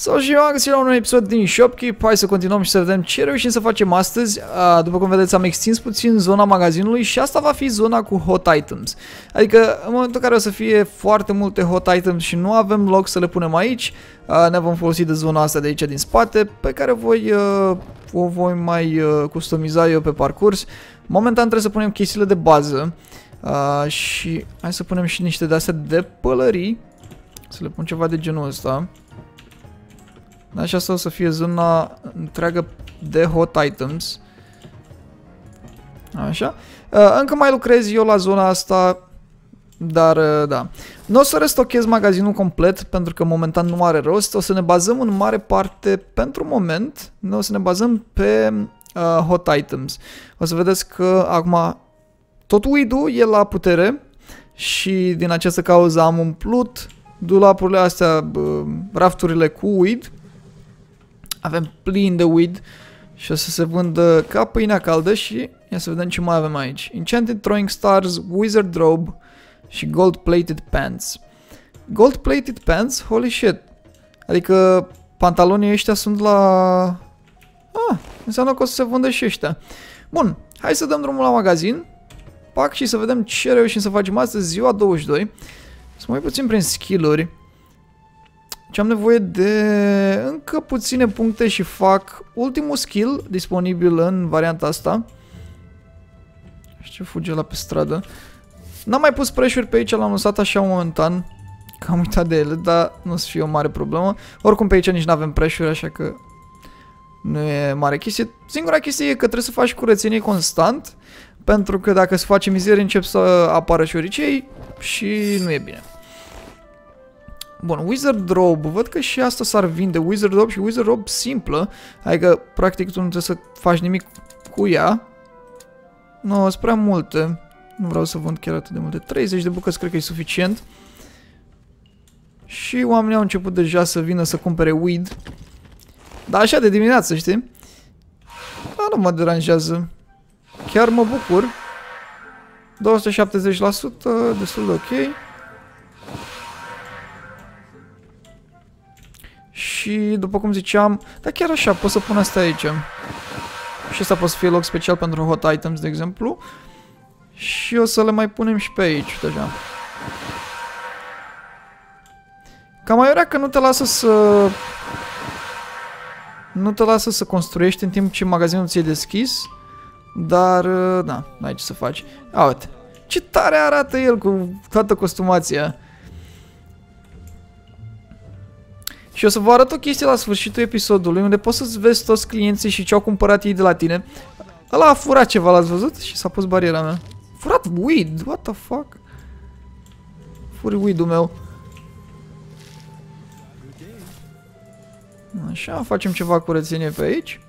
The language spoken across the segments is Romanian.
Sau și eu am găsit la un episod din Shopkeep, hai să continuăm și să vedem ce reușim să facem astăzi. Uh, după cum vedeți am extins puțin zona magazinului și asta va fi zona cu hot items. Adică în momentul în care o să fie foarte multe hot items și nu avem loc să le punem aici, uh, ne vom folosi de zona asta de aici din spate, pe care voi, uh, o voi mai uh, customiza eu pe parcurs. Momentan trebuie să punem chestiile de bază uh, și hai să punem și niște de astea de pălării. Să le pun ceva de genul ăsta. Da, și asta o să fie zona întreagă de hot items. Așa. Uh, încă mai lucrez eu la zona asta, dar uh, da. Nu o să restochez magazinul complet, pentru că momentan nu are rost. O să ne bazăm în mare parte, pentru moment, nu o să ne bazăm pe uh, hot items. O să vedeți că acum tot weed e la putere și din această cauză am umplut dulapurile astea, uh, rafturile cu weed avem plin de weed și o să se vândă ca pâinea caldă și ia să vedem ce mai avem aici. Enchanted Throwing Stars, Wizard Robe și Gold Plated Pants. Gold Plated Pants? Holy shit! Adică pantalonii ăștia sunt la... Ah, înseamnă că o să se vândă și ăștia. Bun, hai să dăm drumul la magazin. Pac și să vedem ce reușim să facem astăzi, ziua 22. Să mai puțin prin skill-uri. Și am nevoie de încă puține puncte și fac ultimul skill disponibil în varianta asta. Și ce fuge la pe stradă. N-am mai pus pressure pe aici, l-am lăsat așa momentan. Că am uitat de ele, dar nu o să fie o mare problemă. Oricum pe aici nici nu avem pressure, așa că nu e mare chestie. Singura chestie e că trebuie să faci curățenie constant, pentru că dacă se face mizerie încep să apară șoricei și nu e bine. Bun, Wizard Robe, văd că și asta s-ar vinde, Wizard Robe și Wizard Robe simplă, adică practic tu nu trebuie să faci nimic cu ea. Nu, sunt prea multe, nu vreau să vând chiar atât de multe, 30 de bucăți cred că e suficient. Și oamenii au început deja să vină să cumpere weed. Dar așa de dimineață, știi? Dar nu mă deranjează. Chiar mă bucur. 270%, destul de ok. Și după cum ziceam, dar chiar așa, pot să pun asta aici. Și asta poate să fie loc special pentru hot items, de exemplu. Și o să le mai punem și pe aici, deja. Cam mai că nu te lasă să... Nu te lasă să construiești în timp ce magazinul ți-e deschis. Dar, da, n-ai ce să faci. A, uite. Ce tare arată el cu toată costumația. Și o să vă arăt o chestie la sfârșitul episodului unde poți să-ți vezi toți clienții și ce au cumpărat ei de la tine. Ăla a furat ceva, l-ați văzut? Și s-a pus bariera mea. Furat weed, what the fuck? Furi weed-ul meu. Așa, facem ceva curățenie pe aici.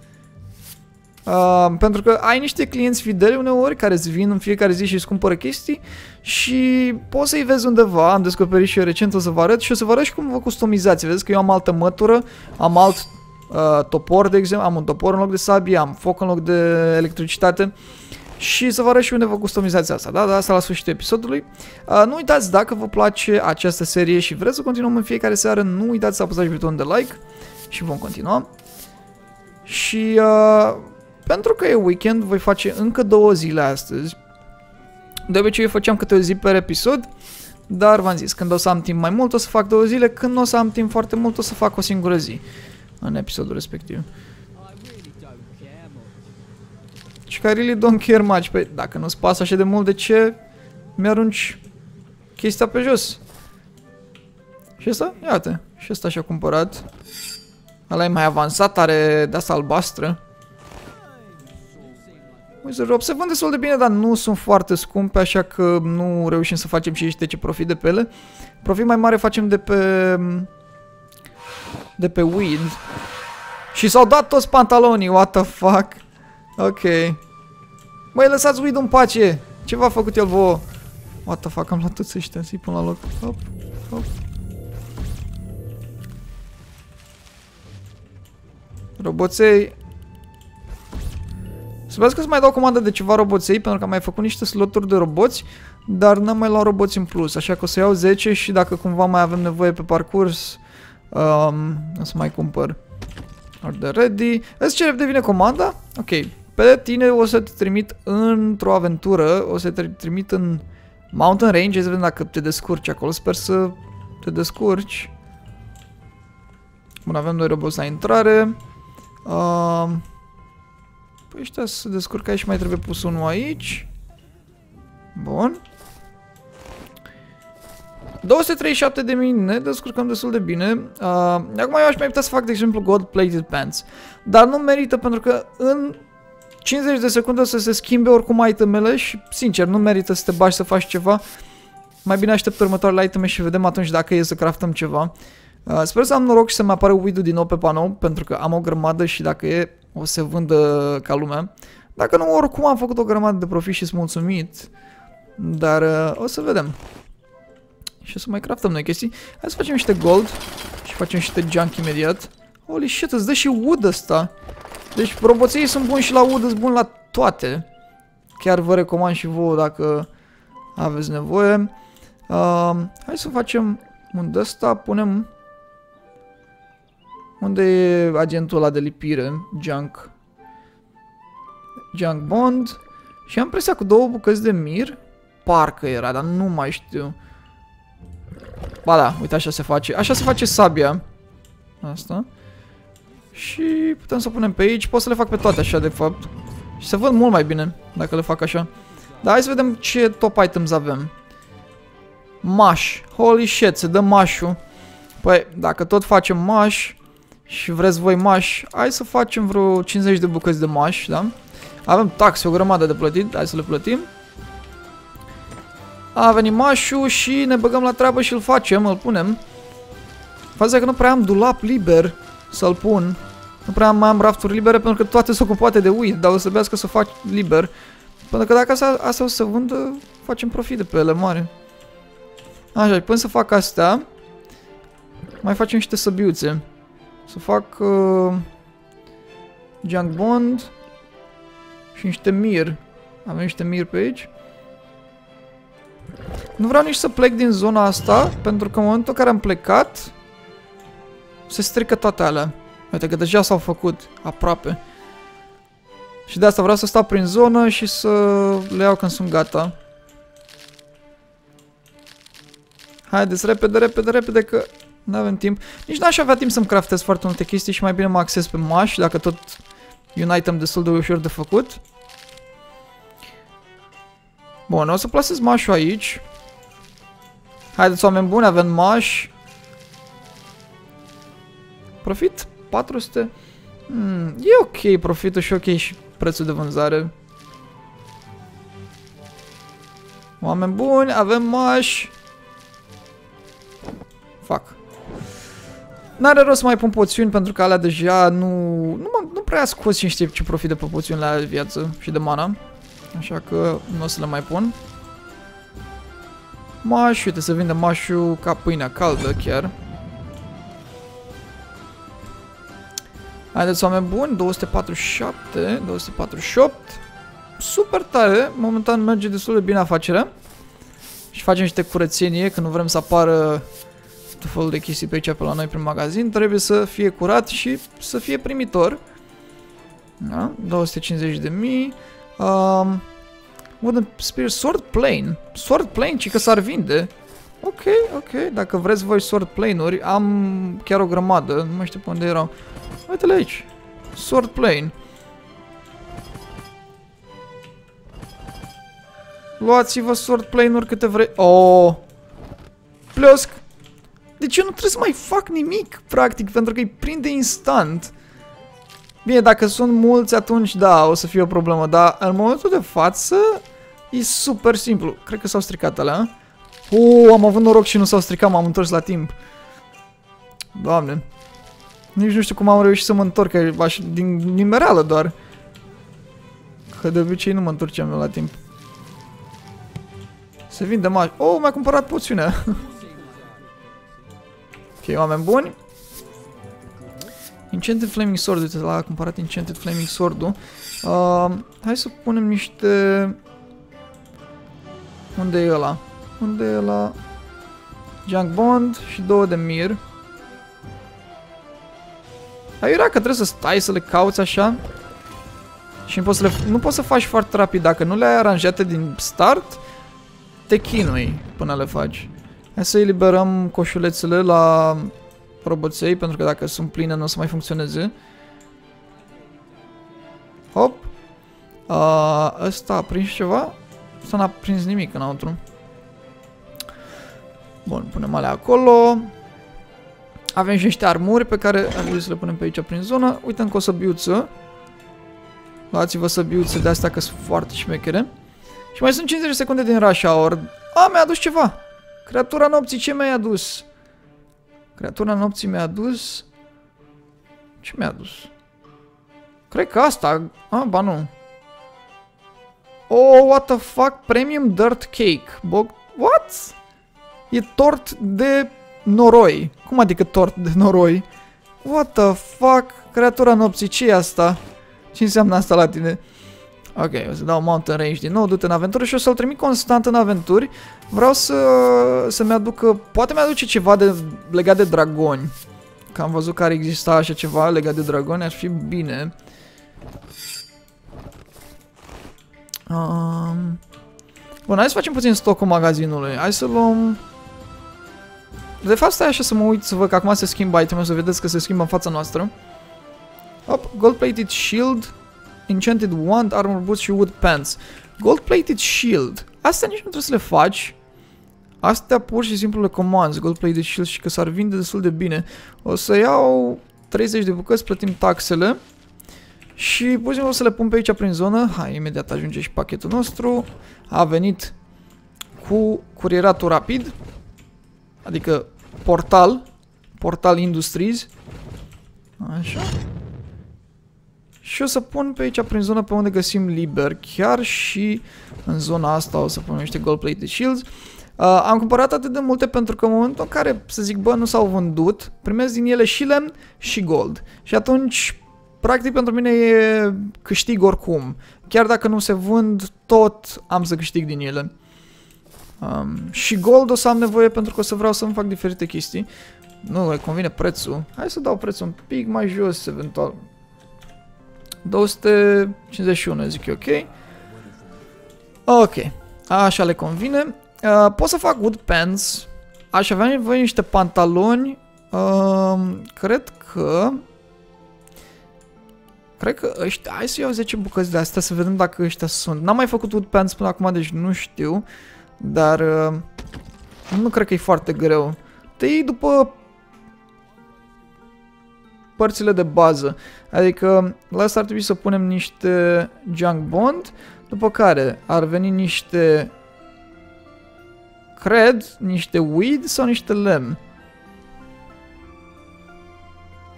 Uh, pentru că ai niște clienți fideli uneori care îți vin în fiecare zi și îți cumpără chestii și poți să-i vezi undeva, am descoperit și eu recent, o să vă arăt și o să vă arăt și cum vă customizați. Vedeți că eu am altă mătură, am alt uh, topor, de exemplu, am un topor în loc de sabie, am foc în loc de electricitate și să vă arăt și unde vă customizați asta, da? da asta la sfârșitul episodului. Uh, nu uitați, dacă vă place această serie și vreți să continuăm în fiecare seară, nu uitați să apăsați butonul de like și vom continua. Și uh, pentru că e weekend, voi face încă două zile astăzi. De obicei eu făceam câte o zi per episod, dar v-am zis, când o să am timp mai mult o să fac două zile, când o să am timp foarte mult o să fac o singură zi în episodul respectiv. Și care really don't care much. Păi dacă nu-ți pasă așa de mult, de ce mi-arunci chestia pe jos? Și asta? Iată. Și asta și-a cumpărat. Ăla e mai avansat, are de-asta albastră. Wizard Rob se vând destul de bine, dar nu sunt foarte scumpe, așa că nu reușim să facem și ce profit de pe ele. Profit mai mare facem de pe... De pe weed. Și s-au dat toți pantalonii, what the fuck. Ok. Măi, lăsați weed în pace. Ce v-a făcut el vouă? What the fuck, am luat toți ăștia, să-i pun la loc. Hop, hop. Roboței, să vezi că să mai dau comandă de ceva roboței, pentru că am mai făcut niște sloturi de roboți, dar n-am mai luat roboți în plus, așa că o să iau 10 și dacă cumva mai avem nevoie pe parcurs, Um, o să mai cumpăr order ready. Îți ce devine comanda? Ok. Pe tine o să te trimit într-o aventură, o să te trimit în Mountain Range, să vedem dacă te descurci acolo. Sper să te descurci. Bun, avem doi roboți la intrare. Uh, păi ăștia să descurcă și mai trebuie pus unul aici. Bun. 237 de mii, ne descurcăm destul de bine. Uh, acum eu aș mai putea să fac, de exemplu, gold plated pants. Dar nu merită pentru că în 50 de secunde o să se schimbe oricum itemele și, sincer, nu merită să te bagi să faci ceva. Mai bine aștept următoarele iteme și vedem atunci dacă e să craftăm ceva. Uh, sper să am noroc și să mai apară Widow din nou pe panou, pentru că am o grămadă și dacă e, o să vândă ca lumea. Dacă nu, oricum am făcut o grămadă de profit și sunt mulțumit. Dar uh, o să vedem. Și o să mai craftăm noi chestii. Hai să facem niște gold și facem niște junk imediat. Holy shit, îți dă și wood ăsta. Deci roboții sunt buni și la wood, sunt buni la toate. Chiar vă recomand și vouă dacă aveți nevoie. Uh, hai să facem un ăsta, punem... Unde e agentul ăla de lipire? Junk. Junk Bond. Și am presia cu două bucăți de mir. Parcă era, dar nu mai știu. Ba da, uite așa se face. Așa se face sabia. Asta. Și putem să o punem pe aici. Pot să le fac pe toate așa, de fapt. Și se văd mult mai bine dacă le fac așa. Dar hai să vedem ce top items avem. Mash. Holy shit, se dă mash-ul. Păi, dacă tot facem mash și vreți voi mash, hai să facem vreo 50 de bucăți de mash, da? Avem taxe, o grămadă de plătit, hai să le plătim. A venit mașul și ne băgăm la treabă și îl facem, îl punem. Faza că nu prea am dulap liber să-l pun. Nu prea mai am rafturi libere pentru că toate sunt ocupate de uit, dar o să bească să fac liber. Pentru că dacă asta, asta o să vândă, facem profit de pe ele mare. Așa, până să fac astea, mai facem niște săbiuțe. Să fac uh, Junk Bond și niște mir. Avem niște mir pe aici. Nu vreau nici să plec din zona asta, pentru că în momentul în care am plecat, se strică toate alea. Uite că deja s-au făcut, aproape. Și de asta vreau să stau prin zonă și să le iau când sunt gata. Haideți, repede, repede, repede, că nu avem timp. Nici n-aș avea timp să-mi craftez foarte multe chestii și mai bine mă acces pe maș, dacă tot e un item destul de ușor de făcut. Bun, o să plasez mașul aici. Haideți, oameni buni, avem maș. Profit 400. Hmm, e ok profitul și ok și prețul de vânzare. Oameni buni, avem maș. Fac. N-are rost să mai pun poțiuni pentru că alea deja nu, nu, mă, nu prea scos și știu ce profit de pe poțiunile alea de viață și de mana. Așa că nu o să le mai pun. Maș, uite, se vinde mașul ca pâinea caldă chiar. Haideți, oameni buni, 247, 248. Super tare, momentan merge destul de bine afacerea. Și facem niște curățenie, că nu vrem să apară tot felul de chestii pe aici pe la noi prin magazin. Trebuie să fie curat și să fie primitor. Da? 250 de mii. Um, Wooden Spear Sword Plane. Sword Plane, ci că s-ar vinde. Ok, ok, dacă vreți voi sword plane-uri, am chiar o grămadă, nu mai știu pe unde erau. Uite-le aici. Sword plane. Luați-vă sword plane-uri câte vrei. Oh! Plosc! Deci eu nu trebuie să mai fac nimic, practic, pentru că îi prinde instant. Bine, dacă sunt mulți, atunci da, o să fie o problemă, dar în momentul de față e super simplu. Cred că s-au stricat alea. Oh, am avut noroc și nu s-au stricat, m-am întors la timp. Doamne. Nici nu știu cum am reușit să mă întorc, aș, din nimereală doar. Că de obicei nu mă întorceam la timp. Se vinde mai. Oh, mi-a cumpărat poțiunea. ok, oameni buni. Enchanted Flaming Sword, uite, l-a cumpărat Enchanted Flaming Sword-ul. Uh, hai să punem niște... Unde e ăla? Unde e ăla? Junk Bond și două de Mir. Aiurea că trebuie să stai să le cauți așa. Și nu poți să, le, nu poți să faci foarte rapid. Dacă nu le-ai aranjate din start, te chinui până le faci. Hai să eliberăm coșulețele la roboței, pentru că dacă sunt pline nu o să mai funcționeze. Hop. Uh, ăsta a prins ceva? Ăsta n-a prins nimic înăuntru. Bun, punem alea acolo. Avem și niște armuri pe care ar trebui să le punem pe aici prin zonă. Uite încă o săbiuță. Luați-vă săbiuțe de astea că sunt foarte șmechere. Și mai sunt 50 secunde din rush hour. A, mi-a adus ceva. Creatura nopții, ce mi-a adus? Creatura nopții mi-a adus... Ce mi-a adus? Cred că asta... Ah, ba nu. Oh, what the fuck? Premium Dirt Cake. Bo what? E tort de noroi. Cum adică tort de noroi? What the fuck? Creatura nopții, ce e asta? Ce înseamnă asta la tine? Ok, o să dau Mountain Range din nou, du-te în aventuri și o să-l trimit constant în aventuri. Vreau să, să-mi aducă, poate mi-aduce ceva de, legat de dragoni. Că am văzut că ar exista așa ceva legat de dragoni, ar fi bine. Um, bun, hai să facem puțin stocul magazinului. Hai să luăm... De fapt, stai așa să mă uit să văd că acum se schimbă itemul, să vedeți că se schimbă în fața noastră. Hop, gold-plated shield, enchanted wand, armor boots și wood pants. Gold-plated shield. Astea nici nu trebuie să le faci. Astea pur și simplu le comanzi, gold-plated shield și că s-ar vinde destul de bine. O să iau 30 de bucăți, plătim taxele. Și pur și simplu o să le pun pe aici prin zonă. Hai, imediat ajunge și pachetul nostru. A venit cu curieratul rapid. Adică portal. Portal Industries. Așa. Și o să pun pe aici prin zonă pe unde găsim liber. Chiar și în zona asta o să pun niște gold plated shields. Uh, am cumpărat atât de multe pentru că în momentul în care, să zic, bă, nu s-au vândut, primesc din ele și lemn și gold. Și atunci, practic pentru mine e câștig oricum. Chiar dacă nu se vând, tot am să câștig din ele. Um, și gold o să am nevoie pentru că o să vreau să-mi fac diferite chestii. Nu, îi convine prețul. Hai să dau prețul un pic mai jos, eventual. 251, zic eu, ok. Ok, așa le convine. Uh, pot să fac wood pants. Aș avea nevoie niște pantaloni. Uh, cred că... Cred că ăștia... Hai să iau 10 bucăți de astea să vedem dacă ăștia sunt. N-am mai făcut wood pants până acum, deci nu știu. Dar... Uh, nu cred că e foarte greu. Te iei după părțile de bază. Adică la asta ar trebui să punem niște junk bond, după care ar veni niște cred, niște weed sau niște lemn.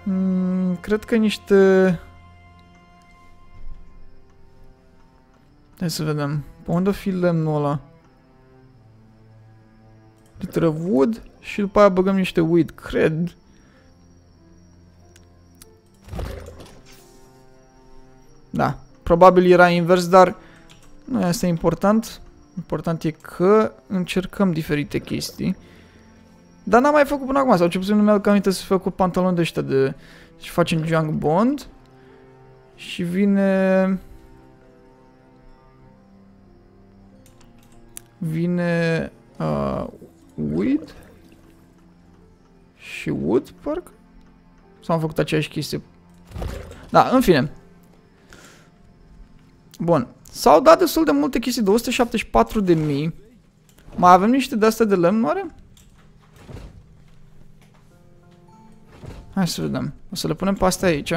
Mm, cred că niște... Hai să vedem. Pe unde fi lemnul ăla? Litre wood și după aia băgăm niște weed. Cred. Da, probabil era invers, dar nu este important. Important e că încercăm diferite chestii. Dar n-am mai făcut până acum, sau ce puțin nu mi-aduc aminte să fac pantaloni de ăștia de... Și facem junk bond. Și vine... Vine... Uh, weed. Și wood, parcă? Sau am făcut aceeași chestie? Da, în fine. Bun. S-au dat destul de multe chestii, 274 de mii. Mai avem niște de astea de lemn, oare? Hai să vedem. O să le punem pe astea aici.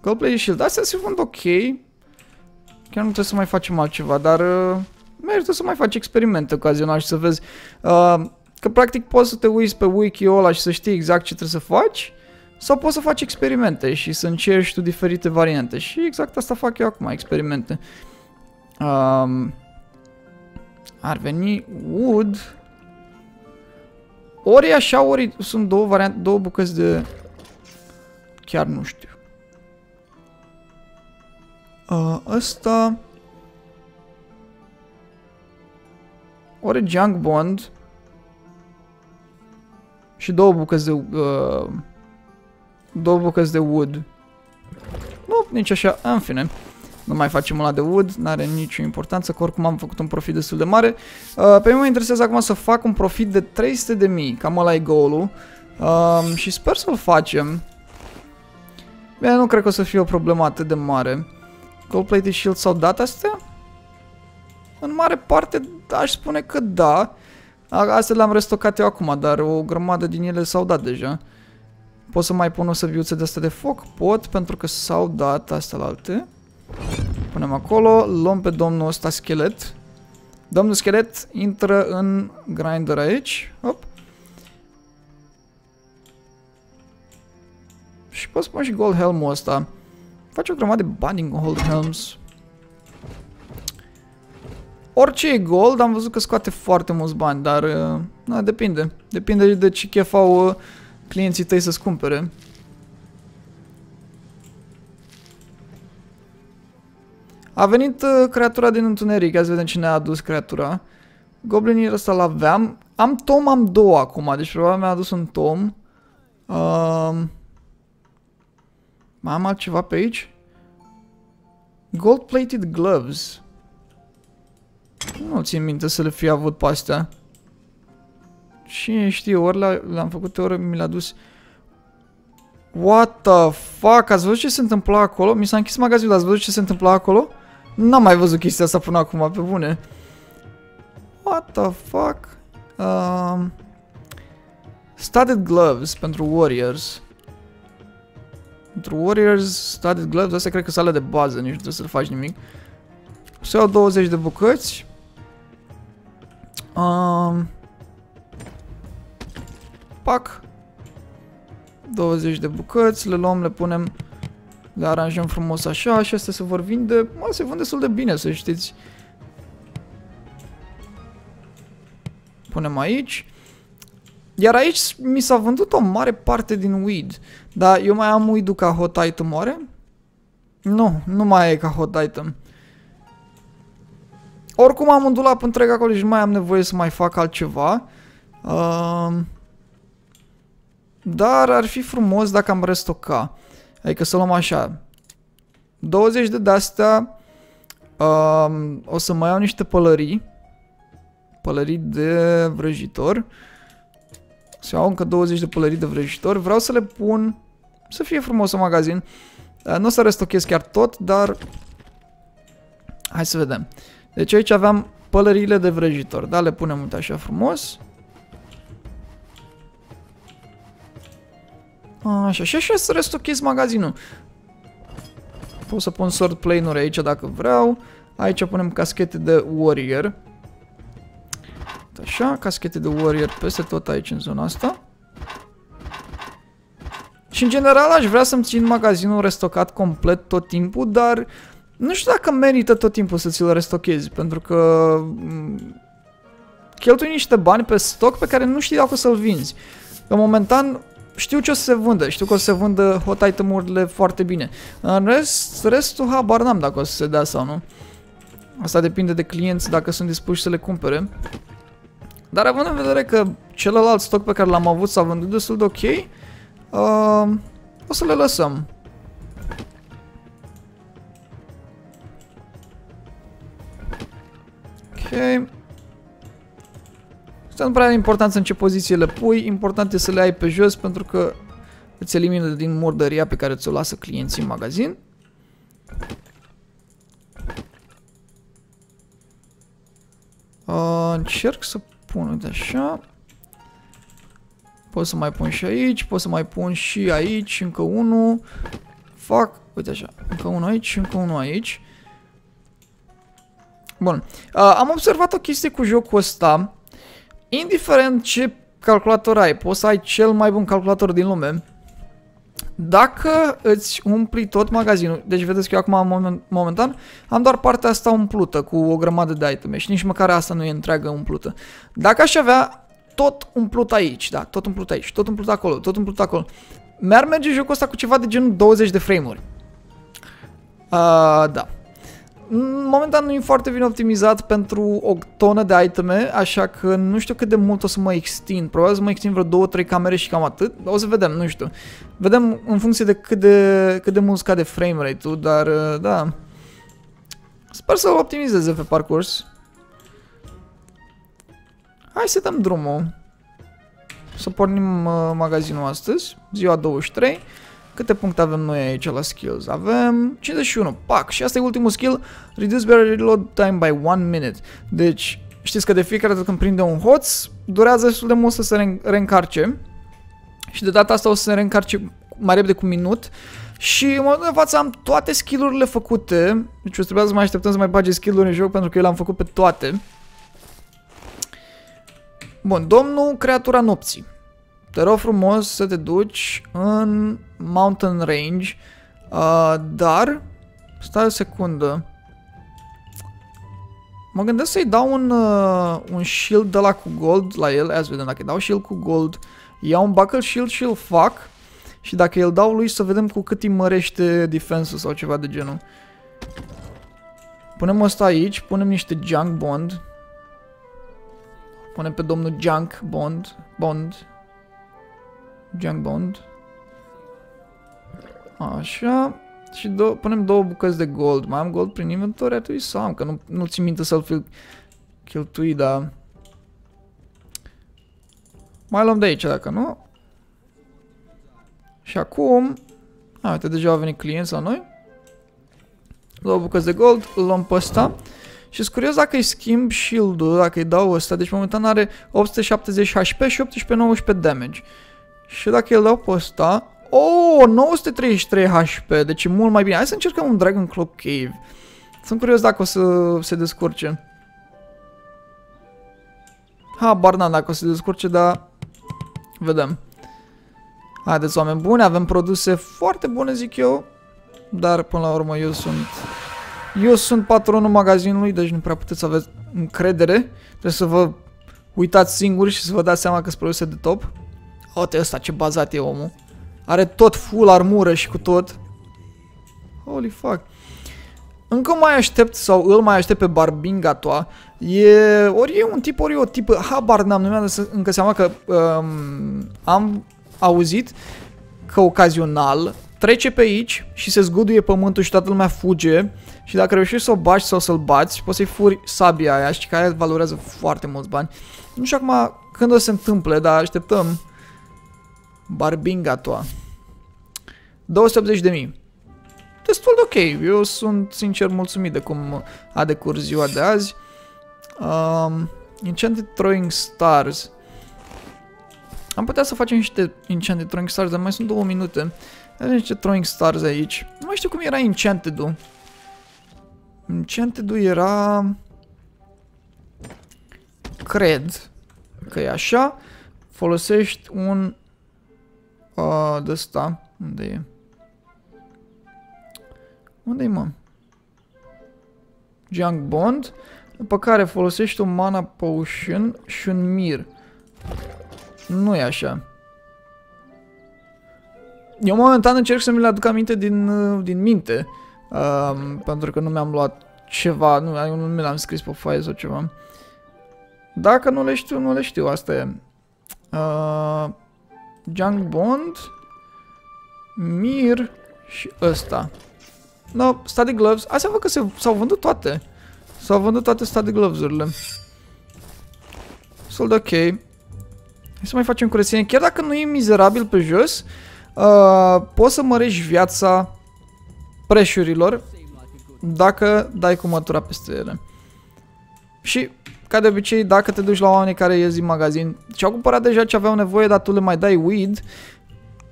Goldplay Shield. Astea se vând ok. Chiar nu trebuie să mai facem altceva, dar uh, merită să mai faci experimente ocazional și să vezi uh, că practic poți să te uiți pe wiki-ul ăla și să știi exact ce trebuie să faci sau poți să faci experimente și să încerci tu diferite variante. Și exact asta fac eu acum, experimente. Um, ar veni wood. Ori așa, ori sunt două variante, două bucăți de... Chiar nu știu. Uh, ăsta... Ori junk bond. Și două bucăți de... Uh, două bucăți de wood. Nu, nici așa, în fine. Nu mai facem ăla de wood, n-are nicio importanță, că oricum am făcut un profit destul de mare. Uh, pe mine mă interesează acum să fac un profit de 300 de mii, cam ăla e goal-ul. Uh, și sper să-l facem. Bine, nu cred că o să fie o problemă atât de mare. Gold Plated Shield s-au dat astea? În mare parte aș spune că da. Astea le-am restocat eu acum, dar o grămadă din ele s-au dat deja. Pot să mai pun o săbiuță de astea de foc? Pot, pentru că s-au dat astea la alte. Punem acolo, luăm pe domnul ăsta schelet. Domnul schelet intră în grinder aici. Hop. Și pot să pun și gold helmul ăsta. Face o grămadă de bani în gold helms. Orice e gold, am văzut că scoate foarte mulți bani, dar uh, na, depinde. Depinde de ce chef au uh, clienții tăi să-ți cumpere. A venit uh, creatura din întuneric, azi vedem cine a adus creatura. Goblinii ăsta l-aveam. Am tom, am două acum, deci probabil mi-a adus un tom. Uh, mai am altceva pe aici? Gold-plated gloves. Nu țin minte să le fi avut pe astea. Și știu, ori le-am făcut, ori mi l-a dus. What the fuck? Ați văzut ce se întâmpla acolo? Mi s-a închis magazinul, ați văzut ce se întâmpla acolo? N-am mai văzut chestia asta până acum, pe bune. What the fuck? Um, studded gloves pentru warriors. Pentru warriors, studded gloves, astea cred că sunt de bază, nici nu trebuie să faci nimic. Să iau 20 de bucăți. Um, pac. 20 de bucăți, le luăm, le punem le aranjăm frumos așa și astea se vor vinde, mă, se vând destul de bine, să știți. Punem aici. Iar aici mi s-a vândut o mare parte din weed. Dar eu mai am weed ca hot item, oare? Nu, nu mai e ca hot item. Oricum am un dulap întreg acolo și nu mai am nevoie să mai fac altceva. Uh, dar ar fi frumos dacă am restoca. Adică să luăm așa. 20 de de-astea. Um, o să mai iau niște pălării. Pălării de vrăjitor. Să iau încă 20 de pălării de vrăjitor. Vreau să le pun să fie frumos în magazin. Uh, nu o să restochez chiar tot, dar... Hai să vedem. Deci aici aveam pălăriile de vrăjitor. Da, le punem uite așa frumos. Așa, și așa să restochez magazinul. Pot să pun sword plane-uri aici dacă vreau. Aici punem caschete de warrior. Așa, caschete de warrior peste tot aici în zona asta. Și în general aș vrea să-mi țin magazinul restocat complet tot timpul, dar nu știu dacă merită tot timpul să ți-l restochezi, pentru că mm, cheltui niște bani pe stoc pe care nu știi dacă o să-l vinzi. Că momentan știu ce o să se vândă, știu că o să se vândă hot item-urile foarte bine. În rest, restul habar n-am dacă o să se dea sau nu. Asta depinde de clienți dacă sunt dispuși să le cumpere. Dar având în vedere că celălalt stoc pe care l-am avut s-a vândut destul de ok, uh, o să le lăsăm. Ok. Asta nu prea are importanță în ce poziție le pui, important e să le ai pe jos pentru că îți elimină din murdăria pe care ți-o lasă clienții în magazin. Uh, încerc să pun, uite așa. Pot să mai pun și aici, pot să mai pun și aici, încă unul. Fac, uite așa, încă unul aici, încă unul aici. Bun, uh, am observat o chestie cu jocul ăsta indiferent ce calculator ai, poți să ai cel mai bun calculator din lume, dacă îți umpli tot magazinul, deci vedeți că eu acum moment, momentan am doar partea asta umplută cu o grămadă de iteme și nici măcar asta nu e întreagă umplută. Dacă aș avea tot umplut aici, da, tot umplut aici, tot umplut acolo, tot umplut acolo, mi-ar merge jocul ăsta cu ceva de genul 20 de frame-uri. Uh, da. Momentan nu e foarte bine optimizat pentru o tonă de iteme, așa că nu știu cât de mult o să mă extind. Probabil să mă extind vreo 2-3 camere și cam atât. O să vedem, nu știu. Vedem în funcție de cât de, cât de mult scade frame rate-ul, dar uh, da. Sper să optimizeze pe parcurs. Hai să dăm drumul. Să pornim uh, magazinul astăzi, ziua 23. Câte puncte avem noi aici la skills? Avem 51. Pac! Și asta e ultimul skill. Reduce barrel reload time by 1 minute. Deci, știți că de fiecare dată când prinde un hoț, durează destul de mult să se reîncarce. Și de data asta o să se reîncarce mai repede cu un minut. Și în momentul de față am toate skillurile făcute. Deci o să trebuia să mai așteptăm să mai bage skill-uri în joc pentru că eu le-am făcut pe toate. Bun, domnul creatura nopții. Te rog frumos să te duci în Mountain Range, uh, dar, stai o secundă, mă gândesc să-i dau un, uh, un shield de la cu gold la el, azi vedem dacă îi dau shield cu gold, iau un buckle shield și îl fac și dacă îl dau lui să vedem cu cât îi mărește defense sau ceva de genul. Punem asta aici, punem niște junk bond, punem pe domnul junk bond, bond, junk bond, Așa. Și do punem două bucăți de gold. Mai am gold prin inventory? Ar trebui să am, că nu, nu ți minte să-l fi cheltuit, dar... Mai luăm de aici, dacă nu. Și acum... A, uite, deja au venit clienți la noi. Două bucăți de gold, îl luăm pe ăsta. Și sunt curios dacă îi schimb shield-ul, dacă îi dau ăsta. Deci momentan are 870 HP și 1819 damage. Și dacă îl dau pe ăsta, Oh, 933 HP, deci e mult mai bine. Hai să încercăm un Dragon Cloak Cave. Sunt curios dacă o să se descurce. Habar n dacă o să se descurce, dar vedem. Haideți, oameni buni, avem produse foarte bune, zic eu. Dar, până la urmă, eu sunt... Eu sunt patronul magazinului, deci nu prea puteți să aveți încredere. Trebuie să vă uitați singuri și să vă dați seama că sunt produse de top. Uite ăsta, ce bazat e omul. Are tot full armură și cu tot. Holy fuck. Încă mai aștept sau îl mai aștept pe Barbinga toa. E, ori e un tip, ori e o tipă. Habar n-am, nu mi-am încă seama că um, am auzit că ocazional trece pe aici și se zguduie pământul și toată lumea fuge și dacă reușești să o baci sau să-l bați, poți să-i furi sabia aia și că aia valorează foarte mulți bani. Nu știu acum când o să se întâmple, dar așteptăm. Barbinga toa. 280 de mii. Destul de ok. Eu sunt sincer mulțumit de cum a decurs ziua de azi. Um, Enchanted Throwing Stars. Am putea să facem niște Enchanted Throwing Stars, dar mai sunt două minute. Avem niște Throwing Stars aici. Nu mai știu cum era Enchanted-ul. Enchanted-ul era... Cred că e așa. Folosești un Uh, de ăsta. Unde e? unde e, mă? Junk Bond. După care folosești un Mana Potion și un Mir. Nu e așa. Eu momentan încerc să mi le aduc aminte din, uh, din minte. Uh, pentru că nu mi-am luat ceva, nu, nu mi l-am scris pe foaie sau ceva. Dacă nu le știu, nu le știu, asta e. Uh, Junk Bond, Mir și ăsta. No, study gloves. Astea văd că s-au vândut toate. S-au vândut toate study gloves-urile. Sold ok. Hai să mai facem curățenie. Chiar dacă nu e mizerabil pe jos, uh, poți să mărești viața preșurilor dacă dai cu mătura peste ele. Și ca de obicei, dacă te duci la oameni care ies din magazin și au cumpărat deja ce aveau nevoie, dar tu le mai dai weed,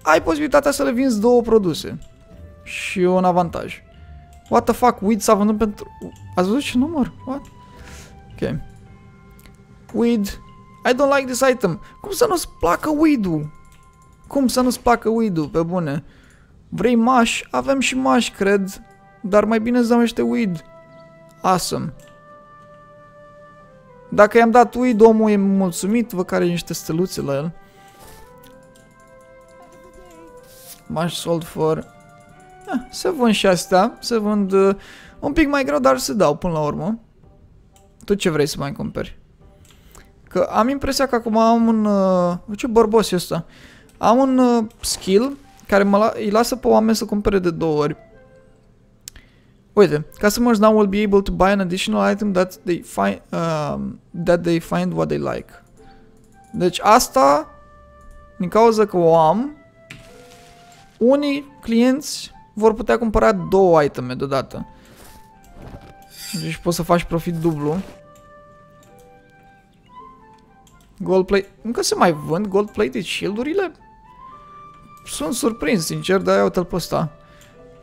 ai posibilitatea să le vinzi două produse. Și un avantaj. What the fuck, weed s-a vândut pentru... Ați văzut ce număr? What? Ok. Weed. I don't like this item. Cum să nu-ți placă weed-ul? Cum să nu-ți placă weed-ul, pe bune? Vrei maș? Avem și maș, cred. Dar mai bine îți dăm niște weed. Awesome. Dacă i-am dat weed, omul e mulțumit, vă care niște steluțe la el. Mash sold for... Eh, se vând și astea, se vând uh, Un pic mai greu, dar se dau până la urmă. Tu ce vrei să mai cumperi? Că am impresia că acum am un... Uh, ce bărbos e ăsta? Am un uh, skill care mă la îi lasă pe oameni să cumpere de două ori. Uite, customers now will be able to buy an additional item that they find, uh, that they find what they like. Deci asta, din cauza că o am, unii clienți vor putea cumpăra două iteme deodată. Deci poți să faci profit dublu. Gold plate. Încă se mai vând gold plated shield-urile? Sunt surprins, sincer, dar iau-te-l pe ăsta.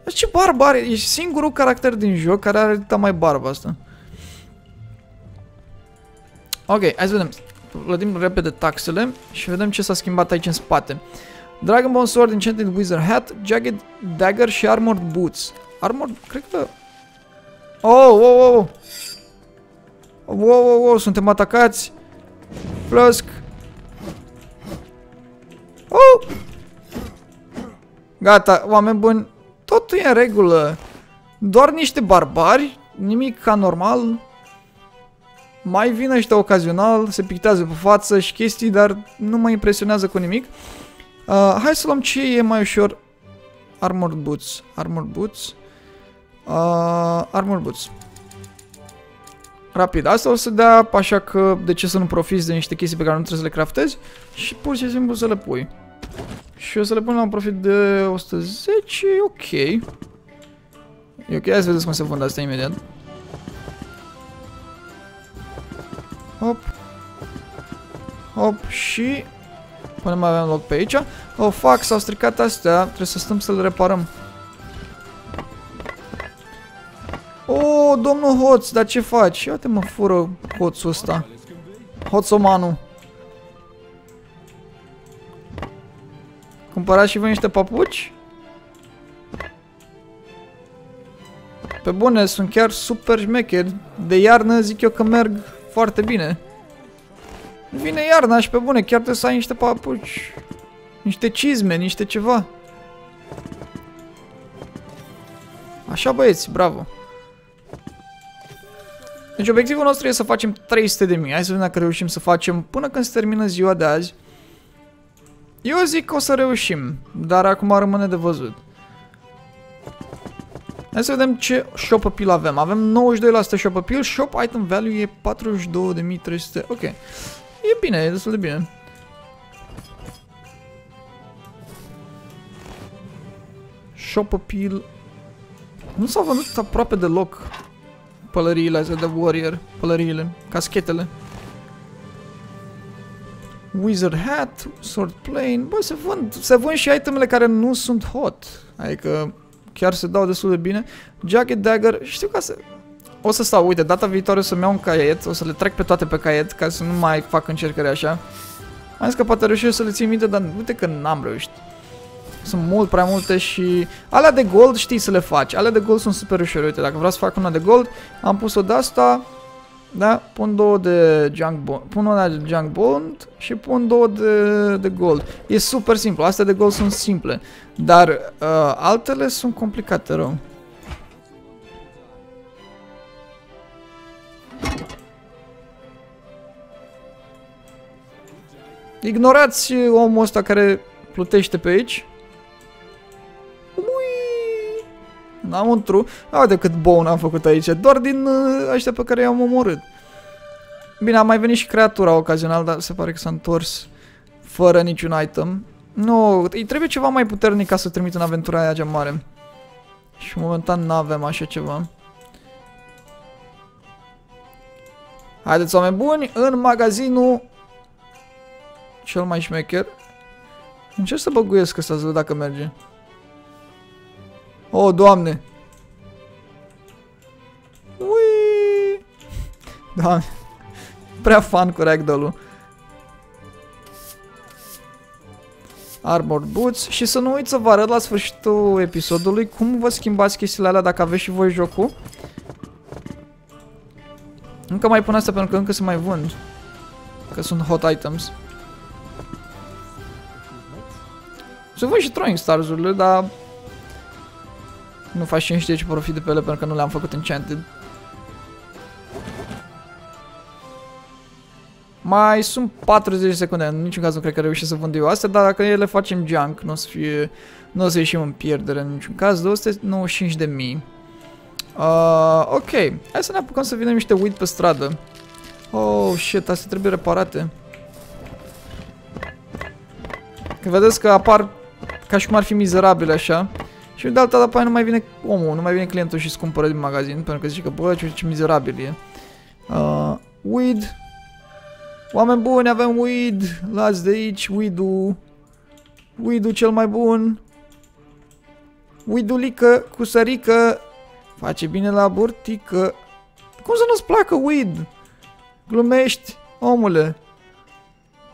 Ce barbă are? E singurul caracter din joc care are atâta mai barbă asta. Ok, hai să vedem. Plătim repede taxele și vedem ce s-a schimbat aici în spate. Dragon Bone Sword, Enchanted Wizard Hat, Jagged Dagger și Armored Boots. Armored, cred că... Oh, oh, oh, oh! Wow, wow, wow, suntem atacați! Flusk! Oh! Gata, oameni buni, totul e în regulă. Doar niște barbari, nimic ca normal. Mai vin ăștia ocazional, se pictează pe față și chestii, dar nu mă impresionează cu nimic. Uh, hai să luăm ce e mai ușor. Armor Boots. Armor Boots. Uh, armor Boots. Rapid. Asta o să dea, așa că de ce să nu profiți de niște chestii pe care nu trebuie să le craftezi și pur și simplu să le pui. Și o să le pun la un profit de 110, e ok. E ok, hai să vedeți cum se vând asta imediat. Hop. Hop și... Până mai avem loc pe aici. Oh, fac, s-au stricat astea. Trebuie să stăm să le reparăm. Oh, domnul Hoț, dar ce faci? Ia te mă fură hoțul ăsta. Hoțomanul. Cumpărați și voi niște papuci? Pe bune, sunt chiar super șmecheri. De iarnă zic eu că merg foarte bine. Vine iarna și pe bune, chiar trebuie să ai niște papuci. Niște cizme, niște ceva. Așa băieți, bravo. Deci obiectivul nostru este să facem 300 de mii. Hai să vedem dacă reușim să facem până când se termină ziua de azi. Eu zic că o să reușim, dar acum rămâne de văzut. Hai să vedem ce shop appeal avem. Avem 92% shop appeal, shop item value e 42.300. Ok. E bine, e destul de bine. Shop appeal. Nu s-au vândut aproape deloc pălăriile astea de warrior, pălăriile, caschetele. Wizard Hat, Sword Plane, bă, se vând, se vând și itemele care nu sunt hot, adică chiar se dau destul de bine. Jacket Dagger, știu ca să... O să stau, uite, data viitoare o să-mi iau un caiet, o să le trec pe toate pe caiet, ca să nu mai fac încercări așa. Am zis că poate reușesc să le țin minte, dar uite că n-am reușit. Sunt mult prea multe și... Alea de gold știi să le faci, alea de gold sunt super ușor, uite, dacă vreau să fac una de gold, am pus-o de asta, da? Pun două de junk bond, pun una de junk bond și pun două de, de gold. E super simplu, astea de gold sunt simple, dar uh, altele sunt complicate rău. Ignorați omul ăsta care plutește pe aici. N-am un tru. de cât bun am făcut aici. Doar din uh, ăștia pe care i-am omorât. Bine, a mai venit și creatura ocazional, dar se pare că s-a întors fără niciun item. Nu, îi trebuie ceva mai puternic ca să trimit în aventura aia cea mare. Și momentan nu avem așa ceva. Haideți, oameni buni, în magazinul cel mai șmecher. Încerc să băguiesc ăsta să văd dacă merge. Oh, doamne! Ui! Doamne! Prea fan cu ragdoll-ul. Armor Boots și să nu uit să vă arăt la sfârșitul episodului cum vă schimbați chestiile alea dacă aveți și voi jocul. Încă mai pun asta pentru că încă se mai vând. Că sunt hot items. Se vând și Throwing Stars-urile, dar Nu faci 510 profit de pe ele pentru că nu le-am făcut enchanted. Mai sunt 40 secunde, în niciun caz nu cred că reușesc să vând eu astea, dar dacă ele facem junk, nu o să fie, nu o să ieșim în pierdere în niciun caz, 295 de mii. Uh, ok, hai să ne apucăm să vedem niște weed pe stradă. Oh, shit, astea trebuie reparate. Că vedeți că apar ca și cum ar fi mizerabile așa. Și de alta dată nu mai vine omul, nu mai vine clientul și îți cumpără din magazin, pentru că zice că bă, ce, ce mizerabil e. Uh, weed. Oameni buni, avem weed. Lați de aici, weed-ul. Weed-ul cel mai bun. Weed-ulică cu sărică. Face bine la burtică. Cum să nu-ți placă weed? Glumești, omule.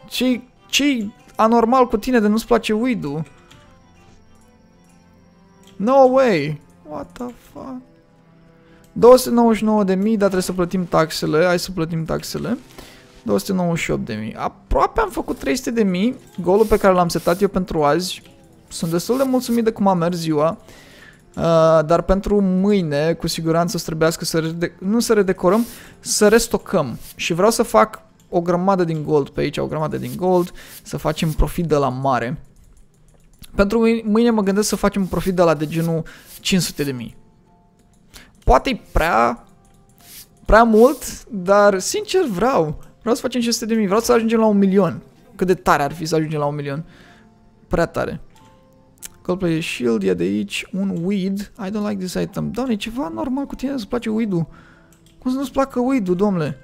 ce ce anormal cu tine de nu-ți place weed-ul? No way! What the fuck? 299 de mii, dar trebuie să plătim taxele. Hai să plătim taxele. 298 de mii. Aproape am făcut 300 de mii. Golul pe care l-am setat eu pentru azi. Sunt destul de mulțumit de cum a mers ziua. Uh, dar pentru mâine, cu siguranță o să trebuiască să nu să redecorăm, să restocăm. Și vreau să fac o grămadă din gold pe aici, o grămadă din gold, să facem profit de la mare. Pentru mâine mă gândesc să facem un profit de la de genul 500 de mii. Poate e prea, prea mult, dar sincer vreau. Vreau să facem 500 de mii, vreau să ajungem la un milion. Cât de tare ar fi să ajungem la un milion. Prea tare. Coldplay Shield e de aici, un weed. I don't like this item. Doamne, e ceva normal cu tine să-ți place weed-ul. Cum să nu-ți placă weed-ul, domnule?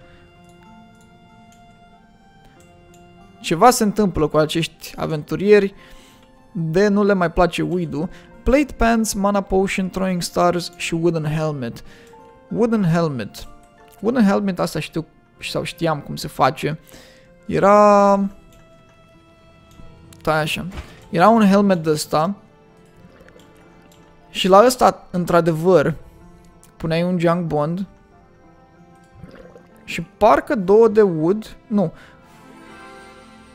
Ceva se întâmplă cu acești aventurieri de nu le mai place weed-ul. Plate pants, mana potion, throwing stars și wooden helmet. Wooden helmet. Wooden helmet asta știu sau știam cum se face. Era... Stai așa. Era un helmet de ăsta. Și la ăsta, într-adevăr, puneai un junk bond. Și parcă două de wood. Nu.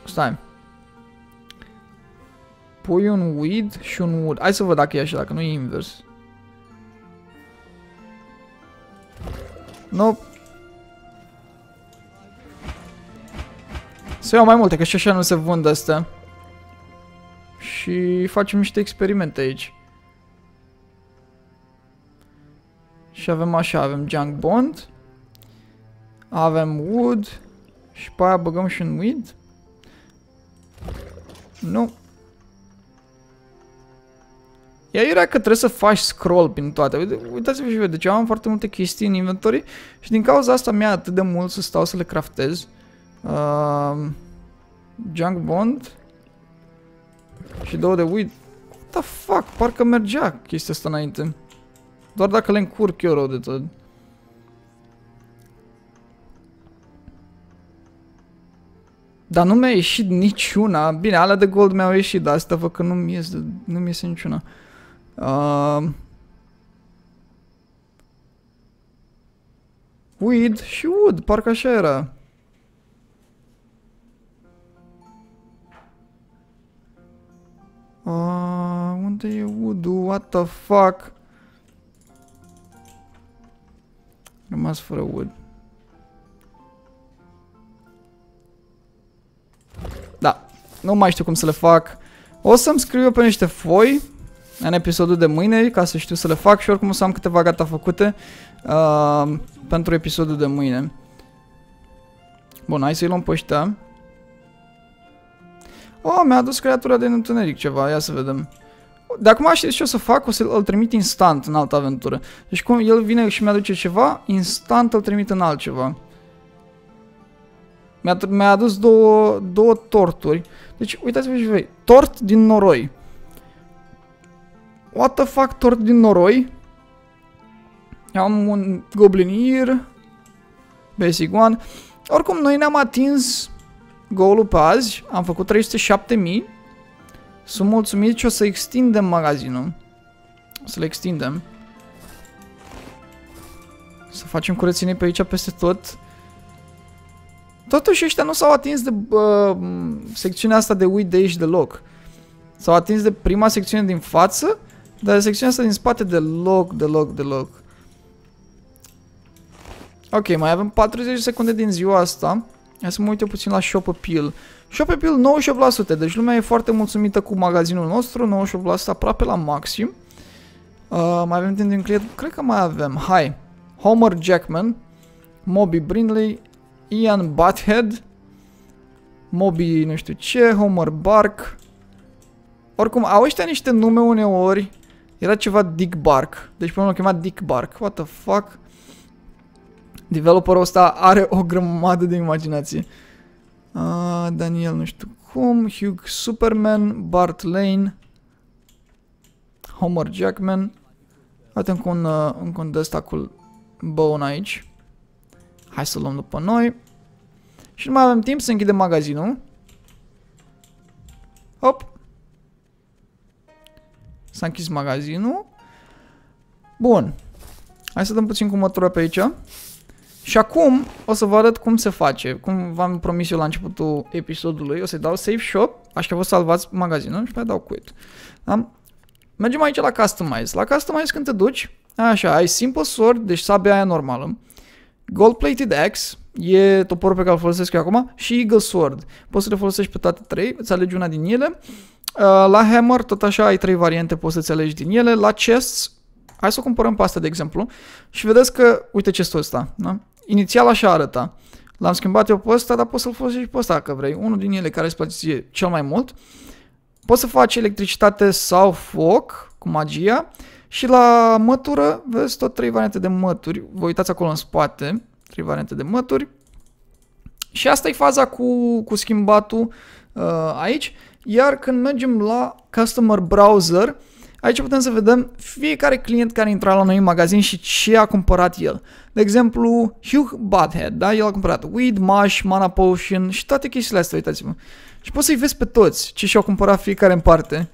Stai. Pui un weed și un wood. Hai să văd dacă e așa, dacă nu e invers. Nope. Să iau mai multe, că și așa nu se vând astea. Și facem niște experimente aici. Și avem așa, avem junk bond. Avem wood. Și pe aia băgăm și un weed. Nu. Ea era că trebuie să faci scroll prin toate. Uitați-vă și vedeți, eu am foarte multe chestii în inventory și din cauza asta mi-a atât de mult să stau să le craftez. Uh, junk Bond. Și două de weed. What the fuck? Parcă mergea chestia asta înainte. Doar dacă le încurc eu rău de tot. Dar nu mi-a ieșit niciuna. Bine, alea de gold mi-au ieșit, dar asta văd că nu-mi iese, nu iese niciuna. Uh, weed și wood, parcă așa era. Uh, unde e wood What the fuck? Rămas fără wood. Da, nu mai știu cum să le fac. O să-mi scriu eu pe niște foi în episodul de mâine ca să știu să le fac și oricum o să am câteva gata făcute uh, pentru episodul de mâine. Bun, hai să-i luăm pe ăștia. Oh, mi-a adus creatura de întuneric ceva, ia să vedem. De acum știți ce o să fac? O să îl trimit instant în altă aventură. Deci cum el vine și mi-aduce ceva, instant îl trimit în altceva. Mi-a mi adus două, două torturi. Deci uitați-vă și voi. Tort din noroi. What the fuck, tort din noroi? Am un goblin ear. Basic one. Oricum, noi ne-am atins golul pe azi. Am făcut 307.000. Sunt mulțumit și o să extindem magazinul. O să le extindem. Să facem curățenie pe aici peste tot. Totuși ăștia nu s-au atins de uh, secțiunea asta de uit de aici deloc. S-au atins de prima secțiune din față Dar secțiunea asta din spate deloc, deloc, deloc. Ok, mai avem 40 secunde din ziua asta. Hai să mă uit puțin la Shop Appeal. Shop Appeal 98%, deci lumea e foarte mulțumită cu magazinul nostru, 98% aproape la maxim. Uh, mai avem timp din client, cred că mai avem. Hai, Homer Jackman, Moby Brindley, Ian Butthead, Moby nu știu ce, Homer Bark. Oricum, au ăștia niște nume uneori. Era ceva Dick Bark. Deci pe l chemat Dick Bark. What the fuck? Developerul ăsta are o grămadă de imaginație. Uh, Daniel nu știu cum, Hugh Superman, Bart Lane, Homer Jackman. Uite încă un, uh, încă un de cu bone aici. Hai să luăm după noi. Și nu mai avem timp să închidem magazinul. Hop. S-a închis magazinul. Bun. Hai să dăm puțin cu mătură pe aici. Și acum o să vă arăt cum se face. Cum v-am promis eu la începutul episodului. O să-i dau save shop. Așa că vă salvați magazinul și mai dau quit. Da? Mergem aici la customize. La customize când te duci, așa, ai simple sword, deci sabia aia normală. Gold plated axe, e toporul pe care îl folosesc eu acum, și Eagle Sword. Poți să le folosești pe toate trei, îți alegi una din ele. Uh, la Hammer, tot așa, ai trei variante, poți să-ți alegi din ele. La Chests, hai să o cumpărăm pe asta, de exemplu, și vedeți că, uite chestul ăsta, da? Inițial așa arăta. L-am schimbat eu pe ăsta, dar poți să-l folosești pe ăsta dacă vrei. Unul din ele care îți place cel mai mult. Poți să faci electricitate sau foc cu magia. Și la mătură, vezi tot trei variante de mături. Vă uitați acolo în spate, trei variante de mături. Și asta e faza cu, cu schimbatul uh, aici. Iar când mergem la Customer Browser, aici putem să vedem fiecare client care intra la noi în magazin și ce a cumpărat el. De exemplu, Hugh Butthead, da? El a cumpărat Weed, Mash, Mana Potion și toate chestiile astea, uitați-vă. Și poți să-i vezi pe toți ce și-au cumpărat fiecare în parte.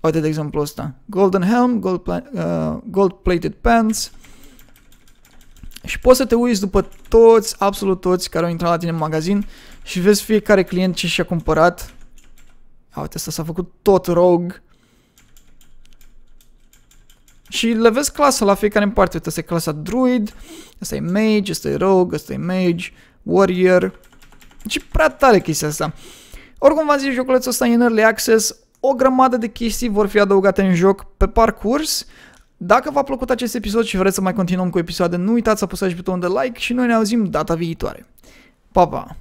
Uite de exemplu ăsta. Golden Helm, gold, pla uh, gold Plated Pants. Și poți să te uiți după toți, absolut toți care au intrat la tine în magazin și vezi fiecare client ce și-a cumpărat. A, uite, asta s-a făcut tot rogue. Și le vezi clasa la fiecare în parte. Uite, asta e clasa Druid, asta e Mage, asta e Rogue, asta e Mage, Warrior. Și prea tare chestia asta. Oricum v-am zis, joculețul ăsta e în Early Access, o grămadă de chestii vor fi adăugate în joc pe parcurs. Dacă v-a plăcut acest episod și vreți să mai continuăm cu episoade, nu uitați să apăsați butonul de like și noi ne auzim data viitoare. Pa, pa!